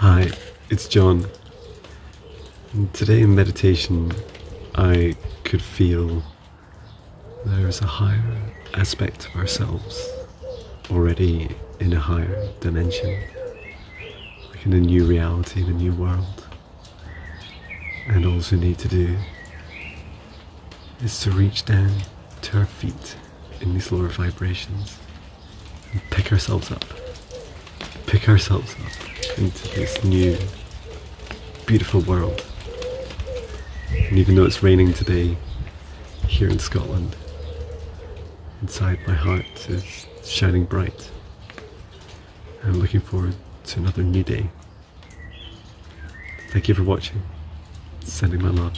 Hi, it's Jon. Today in meditation, I could feel there's a higher aspect of ourselves already in a higher dimension, like in a new reality, in a new world. And all we need to do is to reach down to our feet in these lower vibrations and pick ourselves up. Pick ourselves up into this new, beautiful world. And even though it's raining today here in Scotland, inside my heart is shining bright. I'm looking forward to another new day. Thank you for watching. Sending my love.